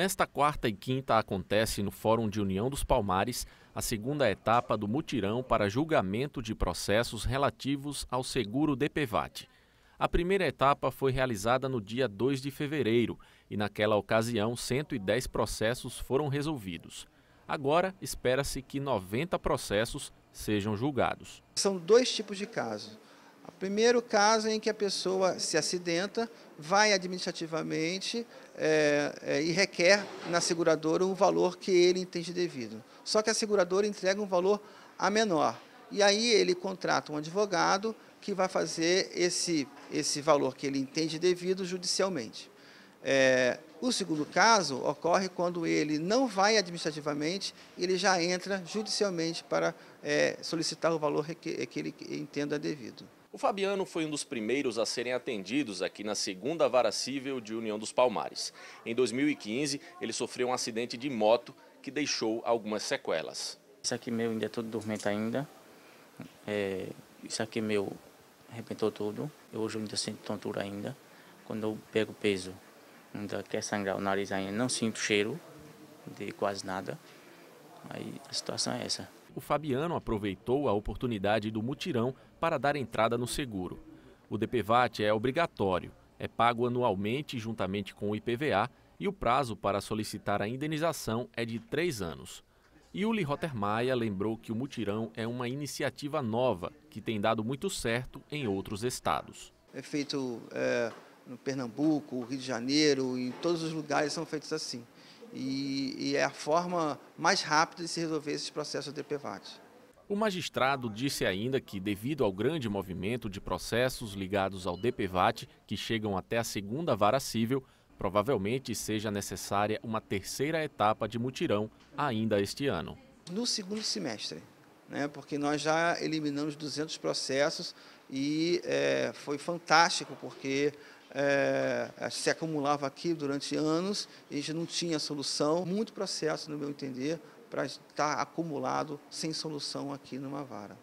Nesta quarta e quinta acontece no Fórum de União dos Palmares a segunda etapa do mutirão para julgamento de processos relativos ao seguro DPVAT. A primeira etapa foi realizada no dia 2 de fevereiro e, naquela ocasião, 110 processos foram resolvidos. Agora, espera-se que 90 processos sejam julgados. São dois tipos de casos. Primeiro caso em que a pessoa se acidenta, vai administrativamente é, é, e requer na seguradora um valor que ele entende devido. Só que a seguradora entrega um valor a menor. E aí ele contrata um advogado que vai fazer esse, esse valor que ele entende devido judicialmente. É, o segundo caso ocorre quando ele não vai administrativamente, ele já entra judicialmente para é, solicitar o valor que, que ele entenda devido. O Fabiano foi um dos primeiros a serem atendidos aqui na segunda vara civil de União dos Palmares. Em 2015, ele sofreu um acidente de moto que deixou algumas sequelas. Isso aqui meu ainda é tudo dormente ainda. É, isso aqui meu arrebentou tudo. Eu hoje ainda sinto tontura ainda. Quando eu pego peso, ainda quer sangrar o nariz ainda, não sinto cheiro de quase nada. Aí a situação é essa. O Fabiano aproveitou a oportunidade do mutirão para dar entrada no seguro. O DPVAT é obrigatório, é pago anualmente juntamente com o IPVA e o prazo para solicitar a indenização é de três anos. Yuli Rottermaia lembrou que o mutirão é uma iniciativa nova que tem dado muito certo em outros estados. É feito é, no Pernambuco, Rio de Janeiro, em todos os lugares são feitos assim. E, e é a forma mais rápida de se resolver esses processos de DPVAT. O magistrado disse ainda que, devido ao grande movimento de processos ligados ao DPVAT, que chegam até a segunda vara civil, provavelmente seja necessária uma terceira etapa de mutirão ainda este ano. No segundo semestre, né, porque nós já eliminamos 200 processos e é, foi fantástico, porque é, se acumulava aqui durante anos e a gente não tinha solução. Muito processo, no meu entender, para estar acumulado sem solução aqui numa vara.